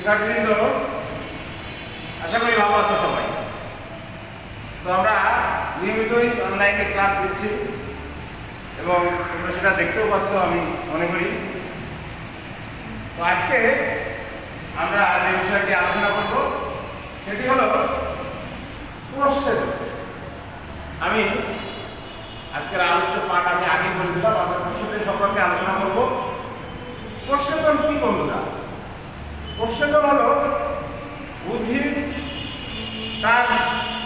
শিক্ষার্থীবৃন্দ আশা করি ভালো আছো সবাই। তো আমরা নিয়মিতই অনলাইনে ক্লাস দিচ্ছি এবং তোমরা সেটা দেখতেও পাচ্ছ, আমি মনে করি। তো আজকে আমরা যে বিষয়টি আলোচনা করব, সেটি হলো প্রশ্নের আমি আজকের আলোচ্য পাঠ আমি আগে বলে দিলাম, আমরা প্রশ্নের সম্পর্কে আলোচনা করব। প্রশ্নতন কি বন্ধুরা? প্রশ্নতন হলো, উদ্ভিদ তার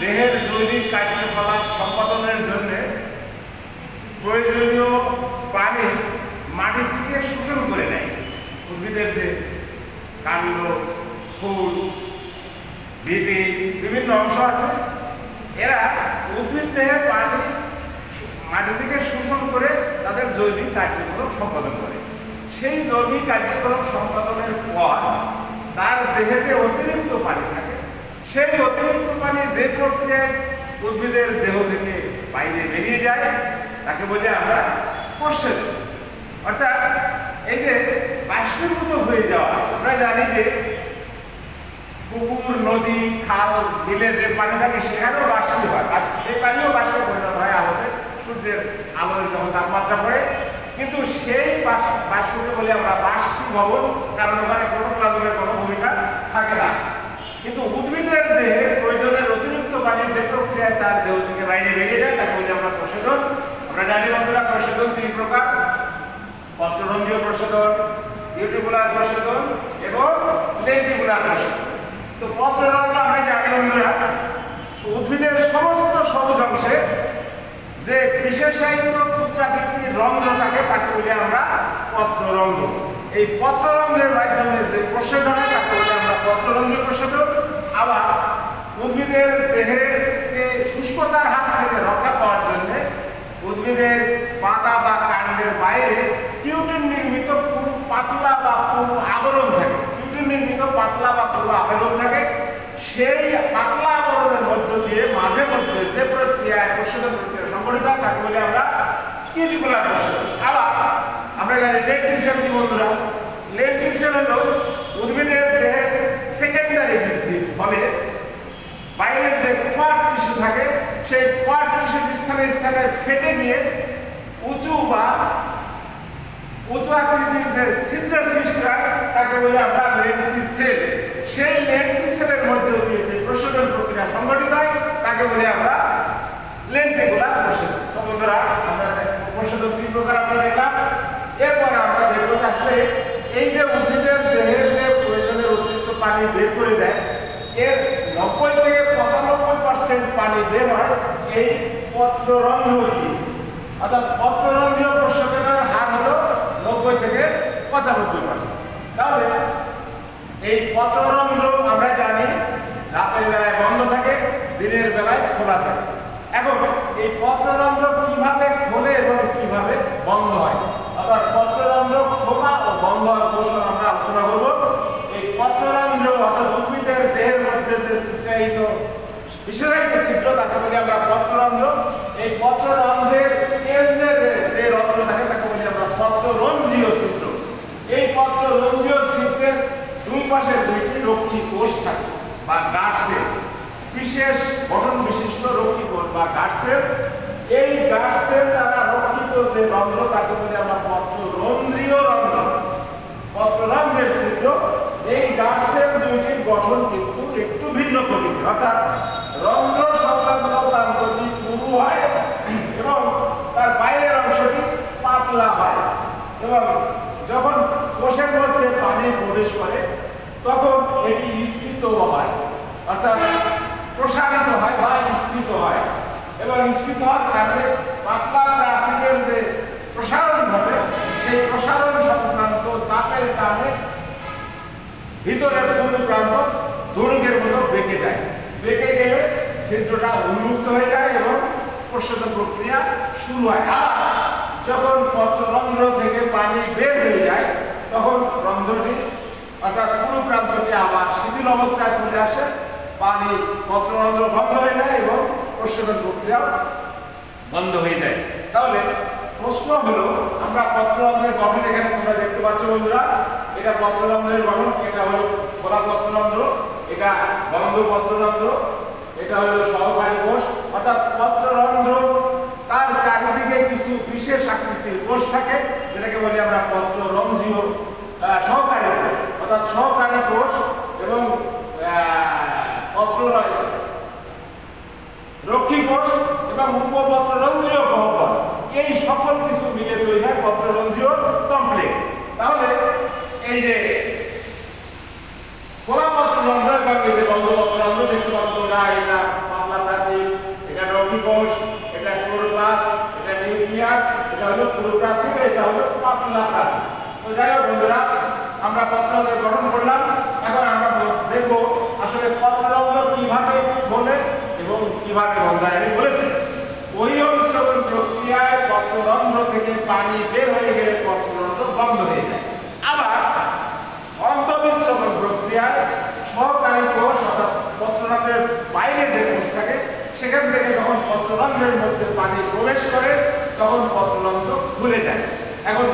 দেহের জৈবিক কার্যকলাপ সম্পাদনের জন্য প্রয়োজনীয় পানি মাটি থেকে শোষণ করে নেয়। উদ্ভিদের যে কাণ্ড, ফুল ভিতি বিভিন্ন অংশ আছে, এরা উদ্ভিদ দেহে পানি মাটি থেকে শোষণ করে তাদের জৈবিক কার্যক্রম সম্পাদন করে। সেই জৈবিক কার্যক্রম সম্পাদনের পর তার দেহে যে অতিরিক্ত পানি থাকে, সেই অতিরিক্ত পানি যে প্রক্রিয়ায় উদ্ভিদের দেহ থেকে বাইরে বেরিয়ে যায়, তাকে বলি আমরা কোষের অর্থাৎ এই যে বাষ্পীভূত হয়ে যাওয়া, আমরা জানি যে পুকুর, নদী, খাল বিলে যে পানি থাকে, সেখানেও বাষ্পী হয়। সেই পানিও বাষ্পে পরিণত হয়, আলোতে সূর্যের আলোয় যখন তাপমাত্রা পড়ে কিন্তু সেই বাষ্পকে বলি আমরা বাষ্পীভবন কারণ ওখানে প্রোটোপ্লাজমের কোনো ভূমিকা থাকে না। কিন্তু উদ্ভিদের দেহে প্রয়োজনের অতিরিক্ত পানি যে প্রক্রিয়ায় তার দেহ থেকে বাইরে বেরিয়ে যায়, তাকে বলি আমরা প্রশোধন। আমরা জানি বন্ধুরা, প্রশোধন তিন প্রকার। পত্ররঞ্জীয় প্রশোধন ইউটিকুলার প্রশোধন এবং লেন্টিকুলার প্রশোধন। তো পত্ররন্ধ্র আমরা জানি বন্ধুরা, উদ্ভিদের সমস্ত সবুজ অংশে যে বিশেষায়িত ক্ষুদ্রাকৃতির রন্ধ্র থাকে তাকে বলি আমরা পত্ররন্ধ্র এই পত্ররন্ধ্রের মাধ্যমে যে প্রশোধন হয় তাকে বলি আমরা পত্ররন্ধ্র প্রশোধন আবার উদ্ভিদের দেহেরকে শুষ্কতার হাত থেকে রক্ষা পাওয়ার জন্য উদ্ভিদের পাতা বা কাণ্ডের বাইরে টিউটিন নির্মিত পুরো পাতলা বা পুরো আবরণ থাকে। টিউটিন নির্মিত পাতলা বা পুরো আবরণ থাকে। সেই পাতলা আবরণের মধ্য দিয়ে মাঝে মধ্যে যে প্রক্রিয়ায় প্রশোধন প্রক্রিয়া সংঘটিত হয়, তাকে বলি আমরা কিউটিকুলার প্রশোধন আবার আমরা জানি লেন্টিসেল কি বন্ধুরা? লেন্টিসেল হলো উদ্ভিদের দেহের সেকেন্ডারি বৃদ্ধি ফলে বাইরের যে কোয়াড টিস্যু থাকে, সেই কোয়াড টিস্যুর স্থানে স্থানে ফেটে গিয়ে উঁচু বা উঁচু আকৃতির যে ছিদ্রের সৃষ্টি হয় তাকে বলি আমরা লেন্টিসেল সেই লেন্টিসেলের মধ্যে দিয়ে যে প্রশোধন প্রক্রিয়া সংঘটিত হয়, তাকে বলি আমরা লেন্টিকুলার প্রশোধন তো বন্ধুরা, আমরা প্রশোধন তিন প্রকার আমরা দেখলাম এরপরে আমরা দেখব যে আসলে এই যে উদ্ভিদের দেহের যে প্রয়োজনের অতিরিক্ত পানি বের করে দেয়, এর নব্বই থেকে পঁচানব্বই পার্সেন্ট পানি বের হয় এই পত্ররন্ধ্র দিয়ে। অর্থাৎ পত্ররন্ধ্রীয় প্রশোধনের হার হলো নব্বই থেকে পঁচানব্বই পার্সেন্ট তাহলে এই পত্ররন্ধ্র আমরা জানি রাতের বেলায় বন্ধ থাকে, দিনের বেলায় খোলা থাকে। এখন এই পত্ররন্ধ্র কীভাবে খোলে এবং কীভাবে বন্ধ হয়। অর্থাৎ পত্ররন্ধ্র খোলা ও বন্ধ হওয়ার কৌশল আমরা আলোচনা করব। এই পত্ররন্ধ্র অর্থাৎ উদ্ভিদের দেহের মধ্যে যে ছিদ্রায়িত বিশেষায়িত ছিদ্র তাকে বলি আমরা পত্ররন্ধ্র। এই পত্ররন্ধ্রের কেন্দ্রের যে রন্ধ্র থাকে, তাকে বলি আমরা পত্ররন্ধ্রীয় ছিদ্র এই পত্ররন্ধ্রীয় ছিদ্রের দুই পাশে দুইটি রক্ষী কোষ থাকে, বা গার্ডসেল বিশেষ গঠন বিশিষ্ট রক্ষী কোষ বা গার্ডসেল এই গার্ডসেল দ্বারা যে রন্ধ্র, তাকে বলি আমরা পত্ররন্ধ্রীয় রন্ধ্র। পত্ররন্ধ্রের ছিদ্র এই গার্ডসেল দুইটির গঠন কিন্তু একটু ভিন্ন প্রকৃতির। অর্থাৎ রন্ধ্র প্রান্তটি পুরু হয় এবং তার বাইরের অংশটি পাতলা হয়। এবং যখন কোষের মধ্যে পানি প্রবেশ করে, তখন এটি স্ফীত হয়। অর্থাৎ প্রসারিত হয় বা স্ফীত হয়। এবং স্ফীত হওয়ার কারণে ছিদ্রটা উন্মুক্ত হয়ে যায় এবং প্রসাদ প্রক্রিয়া শুরু হয়। আর যখন পত্ররন্ধ্র থেকে পানি বের হয়ে যায়, তখন রন্ধ্রটি, অর্থাৎ পুরো প্রান্তটি আবার শিথিল অবস্থায় চলে আসে। পানি পত্ররন্ধ্র বন্ধ হয়ে যায় এবং প্রশোধন প্রক্রিয়া বন্ধ হয়ে যায়। তাহলে প্রশ্ন হলো, আমরা পত্ররন্ধ্রের গঠন এখানে তোমরা দেখতে পাচ্ছ বন্ধুরা। এটা পত্ররন্ধ্রের গঠন, এটা হলো খোলা পত্ররন্ধ্র এটা বন্ধ পত্ররন্ধ্র এটা হলো সহকারী কোষ, অর্থাৎ পত্ররন্ধ্র, তার চারিদিকে কিছু বিশেষ আকৃতির কোষ থাকে, যেটাকে বলি আমরা পত্ররন্ধ্রীয় সহকারী কোষ। অর্থাৎ সহকারী কোষ এবং পত্র রক্ষী কোষ এবং উপপত্ররন্ধ্রীয় গহ্বর। এই সকল কিছু মিলে তৈরি হয় পত্ররন্ধ্রীয় কমপ্লেক্স তাহলে এই যে খোলা পত্ররন্ধ্র এবং এই যে বন্ধ পত্ররন্ধ্র দেখতে পাচ্ছ তোমরা হলো পাতলা প্রাচীর তো যাই হোক বন্ধুরা, আমরা পত্ররন্ধ্র গঠন করলাম, এখন আমরা দেখব আসলে পত্ররন্ধ্র কীভাবে খোলে এবং কীভাবে বন্ধায় আমি বলেছি। বহিঃশ্রবণ প্রক্রিয়ায় পত্ররন্ধ্র থেকে পানি বের হয়ে গেলে পত্ররন্ধ্র বন্ধ হয়ে যায়। আবার অন্তঃবিশ্রবণ প্রক্রিয়ায় সহকারী কোষ অর্থাৎ বাইরে যে কোষ থাকে, সেখান থেকে যখন পত্ররন্ধ্রের মধ্যে পানি প্রবেশ করে, তখন পত্ররন্ধ্র খুলে যায়। এখন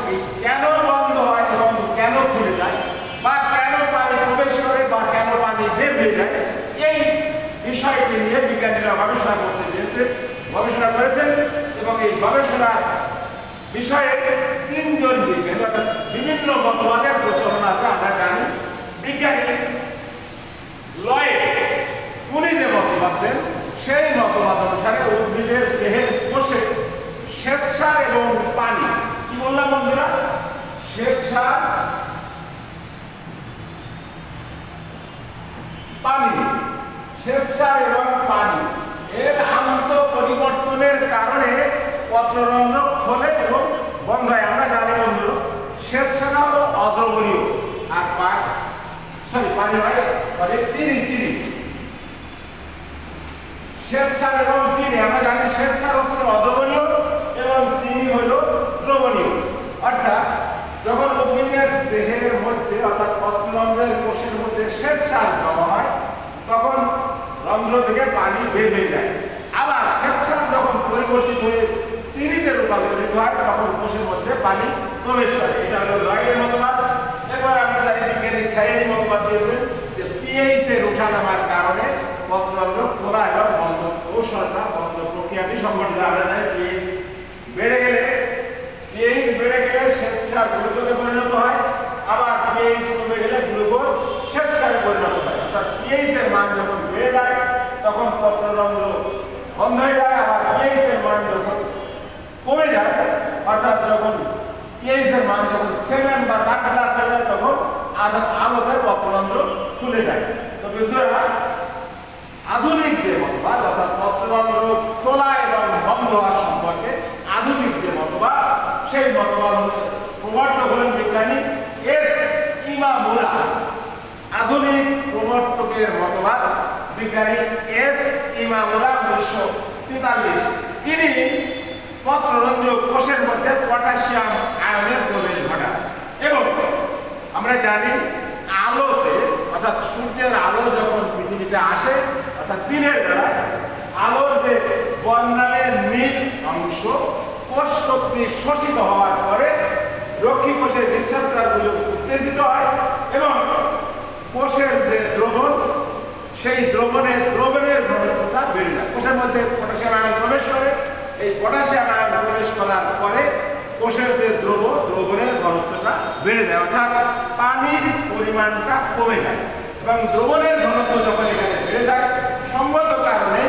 কেন বন্ধ হয় এবং কেন খুলে যায়, বা কেন পানি প্রবেশ করে বা কেন পানি বের হয়ে যায়, এই বিষয়টি নিয়ে বিজ্ঞানীরা গবেষণা করতে চেয়েছে, গবেষণা করেছেন এবং এই গবেষণা বিষয়ে তিনজন বিজ্ঞানী, অর্থাৎ বিভিন্ন মতবাদের প্রচলন আছে, আমরা জানি। বিজ্ঞানী লয়ে উনি যে মতবাদ দেন, সেই মতবাদ অনুসারে উদ্ভিদের দেহের কোষে শ্বেতসার এবং পানি কি বললাম বন্ধুরা শ্বেতসার পানি শ্বেতসার এবং পানি এর আন্ত পরিবর্তনের কারণে পত্ররন্ধ্র খোলে এবং বন্ধ হয় আমরা জানি বন্ধু শ্বেতসার হলো অদ্রবণীয় আর পানি পানি হয় সরি চিনি চিনি। শ্বেতসার এবং চিনি, আমরা জানি শ্বেতসার হচ্ছে অদ্রবণীয় এবং চিনি হলো দ্রবণীয়। অর্থাৎ যখন উদ্ভিদের দেহের মধ্যে, অর্থাৎ পত্ররন্ধ্রের কোষের মধ্যে শ্বেতসার জমা হয়, তখন রন্ধ্র থেকে পানি বের হয়ে যায়। আবার শ্বেতসার যখন পরিবর্তিত হয়ে চিনিতে রূপান্তরিত হয়, তখন কোষের মধ্যে পানি প্রবেশ করে। এটা হলো লয়েডের মতবাদ। এরপর আমরা জানি মতবাদ দিয়েছেন যে পিএইচ এর উঠানামার কারণে পত্ররন্ধ্র খোলা এবং বন্ধ, কৌশলটা বন্ধ, প্রক্রিয়াটি সংঘটিত আমরা জানি পিএইচ বেড়ে গেলে, পিএইচ বেড়ে গেলে শ্বেতসার গ্লুকোজে পরিণত হয়, আবার পিএইচ কমে গেলে গ্লুকোজ শ্বেতসারে পরিণত হয়। অর্থাৎ পিএইচ এর মান যখন বেড়ে যায়, তখন পত্ররন্ধ্র বন্ধ হয়ে যায়, আবার পিএইচ এর মান যখন কমে যায়, অর্থাৎ যখন পিএইচ এর মান যখন সেভেন বা ডার্ক আধা আলোতে পত্ররন্ধ্র খুলে যায়। তো বন্ধুরা, আধুনিক যে মতবাদ, অর্থাৎ পত্ররন্ধ্র খোলা এবং বন্ধ হওয়ার সম্পর্কে আধুনিক যে মতবাদ, সেই মতবাদ প্রবর্তক হলেন বিজ্ঞানী এস ইমামুরা আধুনিক প্রবর্তকের মতবাদ বিজ্ঞানী এস ইমামুরা উনিশশো তেতাল্লিশ। তিনি পত্ররন্ধ্র কোষের মধ্যে পটাশিয়াম আয়নের প্রবেশ এবং আমরা জানি আলোতে, অর্থাৎ সূর্যের আলো যখন পৃথিবীতে আসে, অর্থাৎ দিনের বেলায় আলোর যে বর্ণালের নীল অংশ, কোষ কর্তৃক শোষিত হওয়ার পরে রক্ষী কোষের রিসেপ্টারগুলো উত্তেজিত হয় এবং কোষের যে দ্রবণ, সেই দ্রবণের দ্রবণের ঘনত্বটা বেড়ে যায়। কোষের মধ্যে পটাশিয়াম আয়ন প্রবেশ করে। এই পটাশিয়াম আয়ন প্রবেশ করার পরে কোষের যে দ্রব দ্রবণের ঘনত্বটা বেড়ে যায়। অর্থাৎ পরিমাণটা কমে যায়। এবং দ্রবণের ঘনত্ব যখন এখানে বেড়ে যায় সঙ্গত কারণে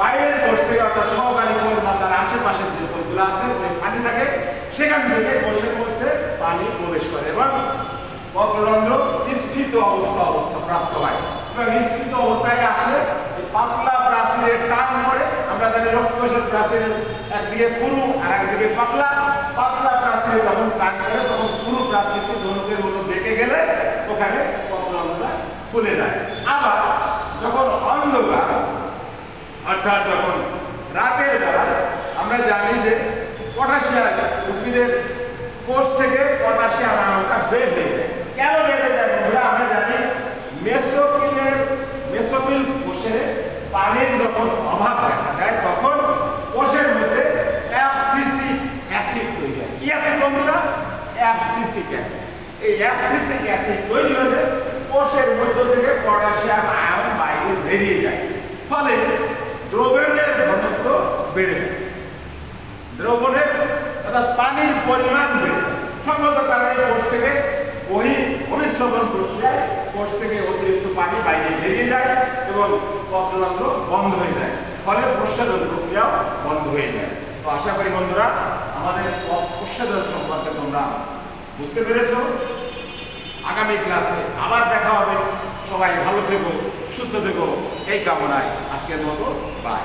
বাইরের কোষ থেকে অর্থাৎ সহকারী কোষ বা তার আশেপাশের যে কোষগুলো আছে, যে পানি থাকে, সেখান থেকে কোষের মধ্যে পানি প্রবেশ করে এবং পত্ররন্ধ্র স্ফীত অবস্থা অবস্থা প্রাপ্ত হয়। এবং স্ফীত অবস্থায় আসলে পাতলা প্রাচীরের টান পড়ে। আমরা জানি রক্তকোষের প্রাচীরের একদিকে পুরু আর একদিকে পাতলা। পাতলা প্রাচীরে যখন টান পড়ে, তখন প্রাচীরটি ধনুকের মতো বেঁকে গেলে ওখানে পত্ররন্ধ্রটা খুলে যায়। আবার যখন অন্ধকার, অর্থাৎ যখন রাতের বেলা, আমরা জানি যে পটাশিয়াম উদ্ভিদের কোষ থেকে পটাশিয়াম আয়নটা বের হয়ে কেন বেড়ে যায় বন্ধুরা? আমরা জানি মেসোপিলের, মেসোপিল কোষে পানির যখন অভাব দেখা দেয়, তখন কোষের মধ্যে অ্যাবসিসিক অ্যাসিড তৈরি হয়। কি অ্যাসিড বন্ধুরা? অ্যাবসিসিক অ্যাসিড এই অ্যাবসিসিক অ্যাসিড তৈরি হলে কোষের মধ্য থেকে পটাশিয়াম আয়ন বাইরে বেরিয়ে যায়। ফলে দ্রবণের ঘনত্ব বেড়ে যায়। দ্রবণের অর্থাৎ পানির পরিমাণ বেড়ে যায়। কারণে কোষ থেকে বহি অনিশ্রবণ প্রক্রিয়ায় কোষ থেকে অতিরিক্ত পানি বাইরে বেরিয়ে যায় এবং পত্রতন্ত্র বন্ধ হয়ে যায়। ফলে প্রসাদন প্রক্রিয়াও বন্ধ হয়ে যায়। তো আশা করি বন্ধুরা, আমাদের প্রসাদন সম্পর্কে তোমরা বুঝতে পেরেছ? আগামী ক্লাসে আবার দেখা হবে। সবাই ভালো থেকো, সুস্থ থেকো। এই কামনায় আজকের মতো বাই